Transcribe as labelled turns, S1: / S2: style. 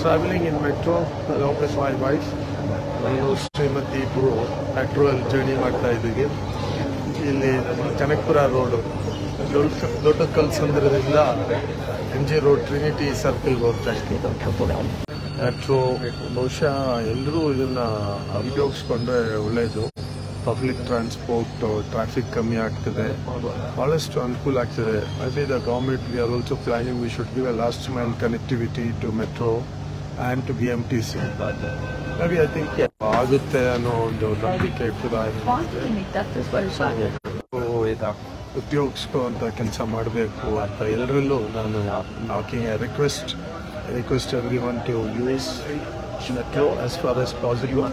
S1: traveling in metro, along with my wife. ನಾನು ಶ್ರೀಮತಿ ಇಬ್ಬರು ಮೆಟ್ರೋಲ್ಲಿ journey ಮಾಡ್ತಾ ಇದ್ದೀವಿ. ಇಲ್ಲಿ ಕನಕಪುರ ರೋಡು ದೊಡ್ಡ ದೊಡ್ಡ ಕಲ್ಸಂದ್ರದಿಂದ ಎಂ ಜಿ ರೋಡ್ ಟ್ರಿನಿಟಿ ಸರ್ಕಲ್ಗೆ ಹೋಗ್ತಾ ಇದ್ದೀವಿ ಮೆಟ್ರೋ ಬಹುಶಃ ಎಲ್ಲರೂ ಇದನ್ನ ಉಪಯೋಗಿಸ್ಕೊಂಡ್ರೆ ಒಳ್ಳೆಯದು ಪಬ್ಲಿಕ್ ಟ್ರಾನ್ಸ್ಪೋರ್ಟ್ ಟ್ರಾಫಿಕ್ ಕಮ್ಮಿ ಆಗ್ತದೆ. ಭಾಳಷ್ಟು ಅನುಕೂಲ ಆಗ್ತದೆ. We the government we are also planning we should give a last mile connectivity to metro and to B M T C maybe I think ಆಗುತ್ತೆ ಅನ್ನೋ ಒಂದು ನಂಬಿಕೆ
S2: ist wahrscheinlich.
S1: ಉಪಯೋಗಿಸ್ಕೋ ಕೆಲಸ ಮಾಡಬೇಕು ಅಂತ ಎಲ್ಲರಲ್ಲೂ ನಾನು knocking request request everyone to use as far as possible